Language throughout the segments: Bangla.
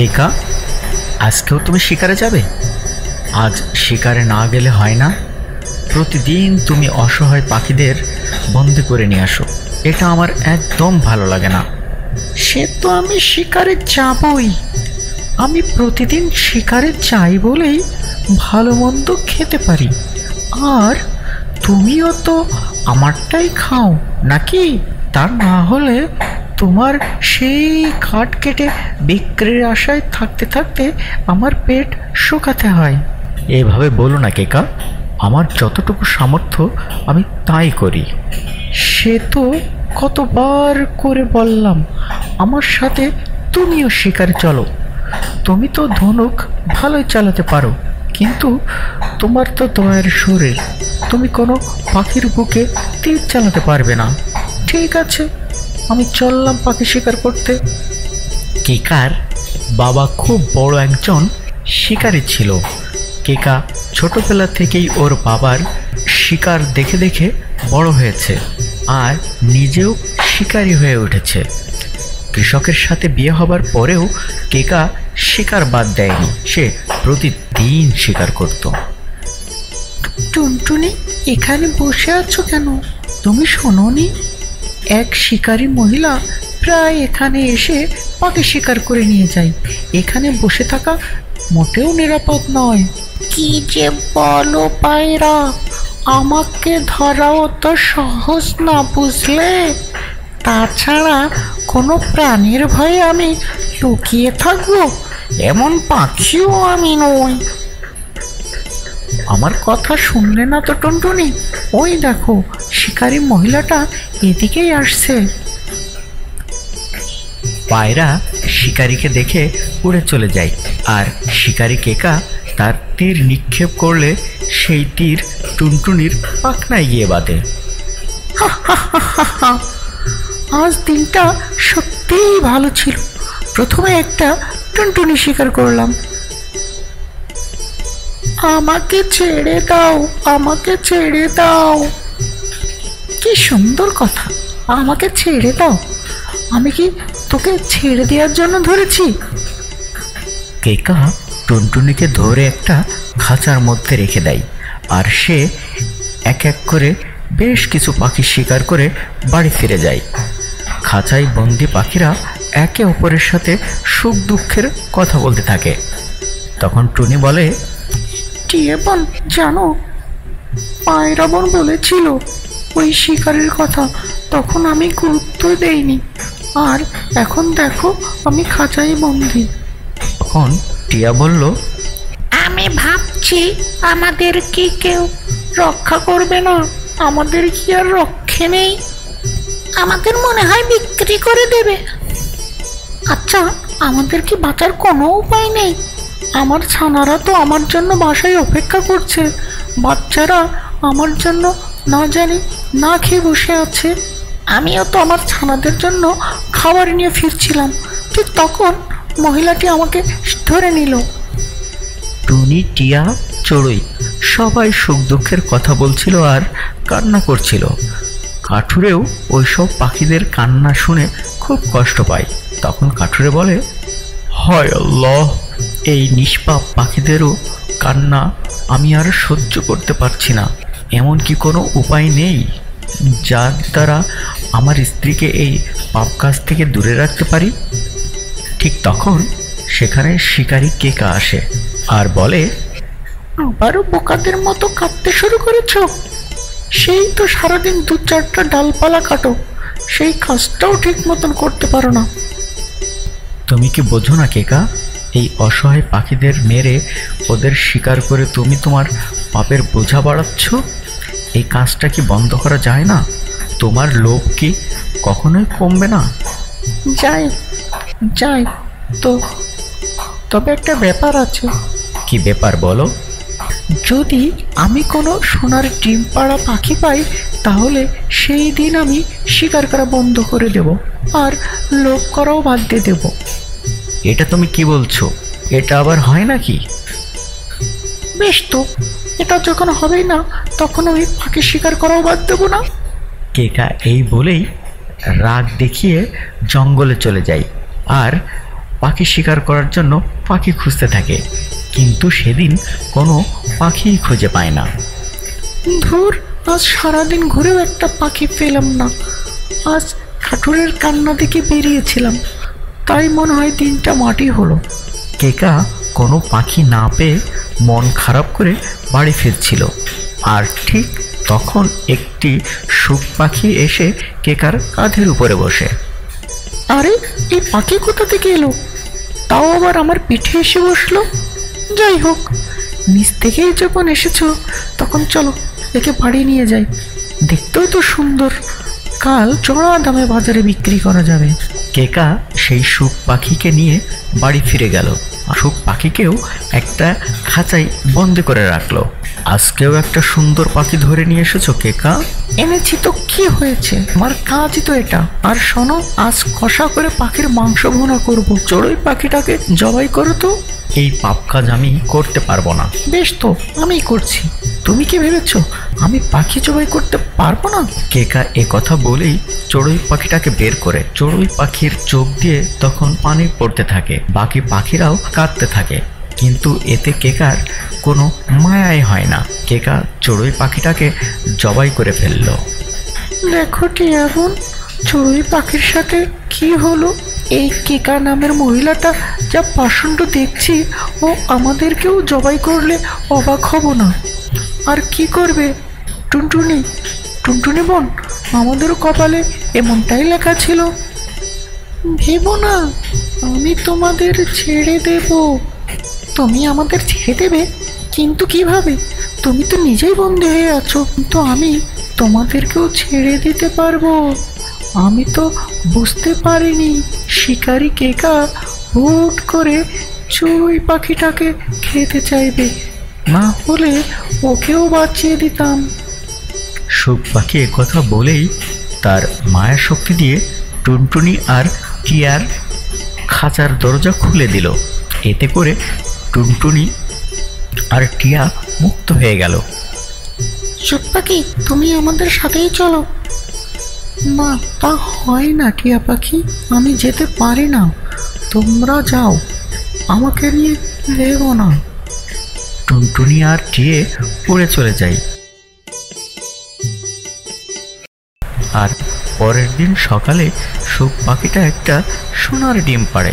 কেকা আজকেও তুমি শিকারে যাবে? আজ শিকারে না গেলে হয় না। প্রতিদিন তুমি অসহায় পাখিদের বন্দি করে নিয়ে আসো। এটা আমার একদম ভালো লাগে না। সে তো আমি শিকারে যাবই। আমি প্রতিদিন শিকারে যাই বলেই ভালো মন্দ খেতে পারি। আর তুমিও তো আমারটাই খাও, নাকি? তা না হলে তোমার সেই কাঠ কেটে বিক্রির আশায় থাকতে থাকতে আমার পেট শুকাতে হয়। এভাবে বলো না কেকা। আমার যতটুকু সামর্থ্য আমি তাই করি। সে তো কতবার করে বললাম আমার সাথে তুমিও শিকারে চলো। তুমি তো ধনুক ভালোই চালাতে পারো কিন্তু তোমার তো দয়ের শরীর। তুমি কোনো পাখির বুকে তীর চালাতে পারবে না। ঠিক আছে আমি চললাম পাখি শিকার করতে। কেকার বাবা খুব বড় একজন শিকারী ছিল। কেকা ছোটবেলা থেকেই ওর বাবার শিকার দেখে দেখে বড় হয়েছে আর নিজেও শিকারী হয়ে উঠেছে। কৃষকের সাথে বিয়ে হবার পরেও কেকা শিকার বাদ দেয়নি, সে প্রতিদিন শিকার করত। টুনটুনি, এখানে বসে আছো কেন? তুমি শোনোনি? এক শিকারী মহিলা প্রায় এখানে এসে পাখি শিকার করে নিয়ে যায়। এখানে বসে থাকা মোটেও নিরাপদ নয়। কি যে বলো পায়রা, আমাকে ধরাও তো সহজ না বুঝলে? তাছাড়া কোনো প্রাণীর ভয়ে আমি লুকিয়ে থাকব, এমন পাখিও আমি নই। আমার কথা শুনলে না তো টুনটুনি? ওই দেখো শিকারী মহিলাটা এদিকেই আসছে। পায়রা শিকারীকে দেখে উড়ে চলে যায় আর শিকারী কেকা তার তীর নিক্ষেপ করলে সেই তীর টুনটুনির পাখনায় গিয়ে বাঁধে। আজ দিনটা সত্যিই ভালো ছিল। প্রথমে একটা টুনটুনি শিকার করলাম। আমাকে ছেড়ে দাও আমাকে ছেড়ে দাও। কি সুন্দর কথা। আমাকে ছেড়ে দাও। আমি কি তোকে ছেড়ে দেওয়ার জন্য ধরেছি? কেকা টুনটুনিকে ধরে একটা খাঁচার মধ্যে রেখে দেয় আর সে এক এক করে বেশ কিছু পাখি শিকার করে বাড়ি ফিরে যায়। খাঁচায় বন্দি পাখিরা একে অপরের সাথে সুখ দুঃখের কথা বলতে থাকে। তখন টুনি বলে টিয়ে বোন জানো পায়রা বোন বলেছিল ওই শিকারের কথা তখন আমি গুরুত্ব দেইনি। আর এখন দেখো আমি খাঁচাই বন্দি। তখন টিয়া বলল আমি ভাবছি আমাদের কি কেউ রক্ষা করবে না? আমাদের কি আর রক্ষে নেই? আমাদের মনে হয় বিক্রি করে দেবে। আচ্ছা আমাদের কি বাঁচার কোনো উপায় নেই? আমার ছানারা তো আমার জন্য বাসায় অপেক্ষা করছে। বাচ্চারা আমার জন্য না জানি না খেয়ে বসে আছে। আমিও তো আমার ছানাদের জন্য খাবার নিয়ে ফিরছিলাম। ঠিক তখন মহিলাটি আমাকে ধরে নিল। টুনি, টিয়া, চড়ুই, সবাই সুখ দুঃখের কথা বলছিল আর কান্না করছিল। কাঠুরেও ওইসব পাখিদের কান্না শুনে খুব কষ্ট পায়। তখন কাঠুরে বলে, হয় আল্লাহ, এই নিষ্পাপ পাখিদেরও কান্না আমি আর সহ্য করতে পারছি না। এমন কি কোনো উপায় নেই যার দ্বারা আমার স্ত্রীকে এই পাপ কাজ থেকে দূরে রাখতে পারি? ঠিক তখন সেখানে শিকারী কেকা আসে আর বলে, আবারও বোকাদের মতো কাঁদতে শুরু করেছ? সেই তো সারাদিন দু চারটা ডালপালা কাটো, সেই কাজটাও ঠিক মতন করতে পারো না। তুমি কি বোঝো না কেকা, এই অসহায় পাখিদের মেরে ওদের শিকার করে তুমি তোমার পাপের বোঝা বাড়াচ্ছ? এই কাজটা কি বন্ধ করা যায় না? তোমার লোভ কি কখনোই কমবে না? যাই যাই তো তবে একটা ব্যাপার আছে। কি ব্যাপার বলো? যদি আমি কোনো সোনার ডিম পাড়া পাখি পাই তাহলে সেই দিন আমি শিকার করা বন্ধ করে দেব আর লোভ করাও বাদ দিয়ে দেব। এটা তুমি কি বলছো? এটা আবার হয় নাকি? বেশ তো এটা যখন হবেই না তখন আমি পাখি শিকার করাও বাদ দেবো না। কেকা এই বলেই রাগ দেখিয়ে জঙ্গলে চলে যায় আর পাখি শিকার করার জন্য পাখি খুঁজতে থাকে। কিন্তু সেদিন কোনো পাখিই খুঁজে পায় না। ধুর আজ সারাদিন ঘুরেও একটা পাখি পেলাম না। আজ কাঠুরের কান্না দেখে বেরিয়েছিলাম। তাই মনে হয় দিনটা মাটি হলো। কেকা কোনো পাখি না পেয়ে মন খারাপ করে বাড়ি ফিরছিল। আর ঠিক তখন একটি সুখ পাখি এসে কেকার কাঁধের উপরে বসে। আরে এই পাখি কোথা থেকে এলো? তাও আবার আমার পিঠে এসে বসল? যাই হোক নিচ থেকেই যখন এসেছ তখন চলো একে বাড়ি নিয়ে যাই। দেখতেও তো সুন্দর। কাল চড়া দামে বাজারে বিক্রি করা যাবে। কেকা সেই সুখ পাখিকে নিয়ে বাড়ি ফিরে গেল। সুখ পাখিকেও একটা খাঁচায় বন্দি করে রাখল। আজকেও একটা সুন্দর পাখি ধরে নিয়ে এসেছ কেকা? এনেছি তো কি হয়েছে? আমার কাজই তো এটা। আর শোনো আজ কষা করে পাখির মাংস ভুনা করব। চড়ুই পাখিটাকে জবাই করো তো। এই পাপ কাজ আমি করতে পারব না। বেশ তো আমি করছি। তুমি কি ভেবেছ? আমি পাখি জবাই করতে পারব না? কেকা এ কথা বলেই চড়ুই পাখিটাকে বের করে চড়ুই পাখির চোখ দিয়ে তখন পানি পড়তে থাকে। বাকি পাখিরাও কাঁদতে থাকে। কিন্তু এতে কেকার কোনো মায়াই হয় না। কেকা চড়ুই পাখিটাকে জবাই করে ফেলল। দেখো টিয়াগুন চড়ুই পাখির সাথে কি হলো? এই কেকা নামের মহিলাটা যা পাষণ্ড দেখছি ও আমাদেরকেও জবাই করলে অবাক হব না। আর কি করবে? টুনটুনি টুনটুনি বোন, আমাদেরও কপালে এমনটাই লেখা ছিল। ভেবো না, আমি তোমাদের ছেড়ে দেব। তুমি আমাদের ছেড়ে দেবে? কিন্তু কীভাবে? তুমি তো নিজেই বন্দি হয়ে আছো। কিন্তু আমি তোমাদেরকেও ছেড়ে দিতে পারব। আমি তো বুঝতে পারিনি, শিকারি কেকা হুট করে চুই পাখিটাকে খেতে চাইবে। না হলে ওকেও বাঁচিয়ে দিতাম। সুখ পাখি কথা বলেই তার মায়ের শক্তি দিয়ে টুনটুনি আর টিয়ার খাঁচার দরজা খুলে দিল। এতে করে টুনটুনি আর টিয়া মুক্ত হয়ে গেল। চুপ পাখি তুমি আমাদের সাথেই চলো। না তা হয় না টিয়া পাখি আমি যেতে পারি না। তোমরা যাও আমাকে নিয়ে দেবো না। টুনটুনি আর টিয়ে পড়ে চলে যায় আর পরের দিন সকালে সুখ পাখিটা একটা সোনার ডিম পাড়ে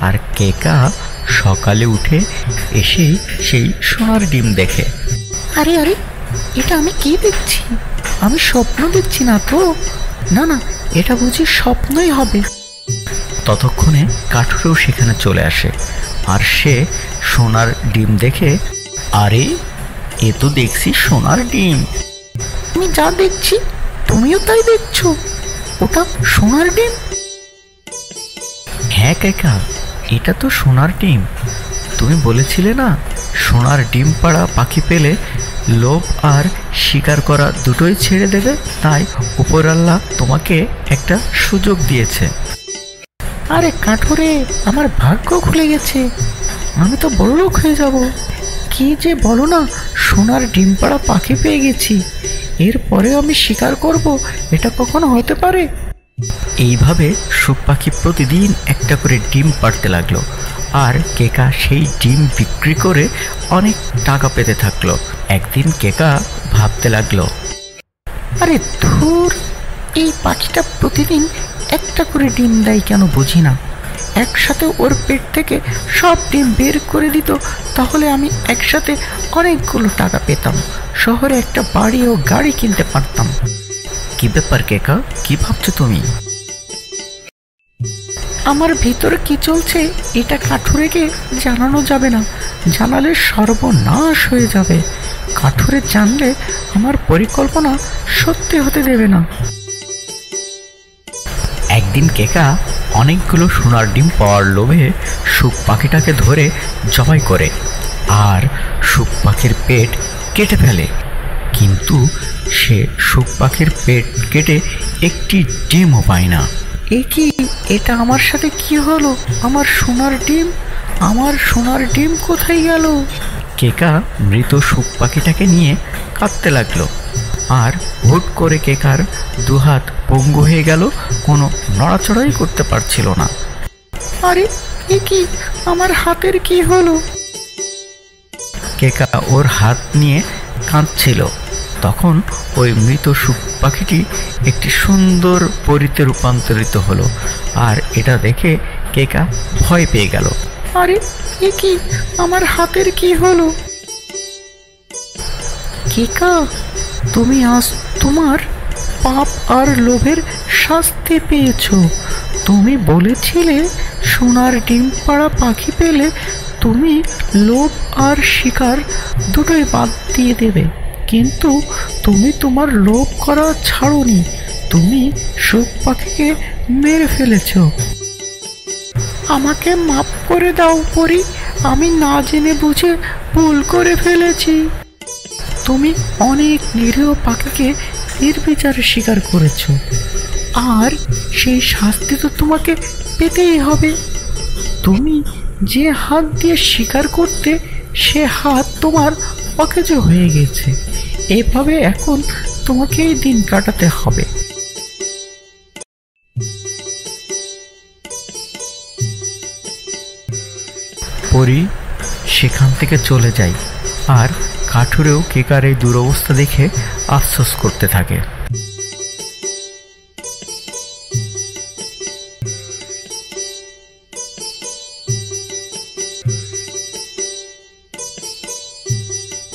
আর কেকা সকালে উঠে এসেই সেই সোনার ডিম দেখে। আরে আরে এটা আমি কি দেখছি? আমি স্বপ্ন দেখছি না তো। না না এটা বুঝি স্বপ্নই হবে। ততক্ষণে কাঠুরেও সেখানে চলে আসে আর সে সোনার ডিম দেখে আরে, এ তো দেখছি সোনার ডিম। আমি যা দেখছি, তুমিও তাই দেখছ। ওটা সোনার ডিম? হ্যাঁ কাকা, এটা তো সোনার ডিম। তুমি বলেছিলে না, সোনার ডিম পাড়া পাখি পেলে লোভ আর শিকার করা দুটোই ছেড়ে দেবে? তাই উপরাল্লাহ তোমাকে একটা সুযোগ দিয়েছে। আরে কাঠুরে, আমার ভাগ্য খুলে গেছে। আমি তো বড় লোক হয়ে যাব। কি যে বলো না, সোনার ডিম পাড়া পাখি পেয়ে গেছি। এরপরে আমি শিকার করব, এটা কখনো হতে পারে? এইভাবে সুখ পাখি প্রতিদিন একটা করে ডিম পাড়তে লাগল, আর কেকা সেই ডিম বিক্রি করে অনেক টাকা পেতে থাকল। একদিন কেকা ভাবতে লাগল, আরে ধুর, এই পাখিটা প্রতিদিন একটা করে ডিম দেয় কেন বুঝি না? একসাথে ওর পেট থেকে সব ডিম বের করে দিত তাহলে আমি একসাথে অনেকগুলো টাকা পেতাম। শহরে একটা বাড়ি ও গাড়ি কিনতে পারতাম। কি ব্যাপার কেকা? কি ভাবছ তুমি? আমার ভিতরে কি চলছে এটা কাঠুরেকে জানানো যাবে না। জানালে সর্বনাশ হয়ে যাবে। কাঠুরে জানলে আমার পরিকল্পনা সত্যি হতে দেবে না। একদিন কেকা অনেকগুলো সোনার ডিম পাওয়ার লোভে সুখ পাখিটাকে ধরে জবাই করে আর সুখ পাখির পেট কেটে ফেলে। কিন্তু সে সুখ পাখির পেট কেটে একটি ডিমও পায় না। এ কি? এটা আমার সাথে কি হলো? আমার সোনার ডিম? আমার সোনার ডিম কোথায় গেল? কেকা মৃত সুখ পাখিটাকে নিয়ে কাঁদতে লাগল। আর হুট করে কেকার দুহাত পঙ্গু হয়ে গেল কোনো নড়াচড়াই করতে পারছিল না। আরে এ কি? আমার হাতের কি হলো? কেকা ওর হাত নিয়ে কাঁদছিল। তখন ওই মৃত সুখ পাখিটি একটি সুন্দর পরিতে রূপান্তরিত হলো আর এটা দেখে কেকা ভয় পেয়ে গেল। আরে এ কি? আমার হাতের কি হলো? কেকা তুমি আজ তোমার পাপ আর লোভের শাস্তি পেয়েছ। তুমি বলেছিলে, সোনার ডিম পাড়া পাখি পেলে তুমি লোভ আর শিকার দুটোই বাদ দিয়ে দেবে। কিন্তু তুমি তোমার লোভ করা ছাড়োনি। তুমি সুখ পাখিকে মেরে ফেলেছ। আমাকে মাফ করে দাও পরি, আমি না জেনে বুঝে ভুল করে ফেলেছি। তুমি অনেক নিরীহ পাখিকে নির্বিচারে শিকার করেছ। আর সেই শাস্তি তো তোমাকে পেতেই হবে। তুমি যে হাত দিয়ে শিকার করতে, সে হাত তোমার অকেজ হয়ে গেছে। এভাবে এখন তোমাকে এই দিন কাটাতে হবে। পরি, সেখান থেকে চলে যায় আর কাঠুরেও কেকারের দুরবস্থা দেখে আফসোস করতে থাকে।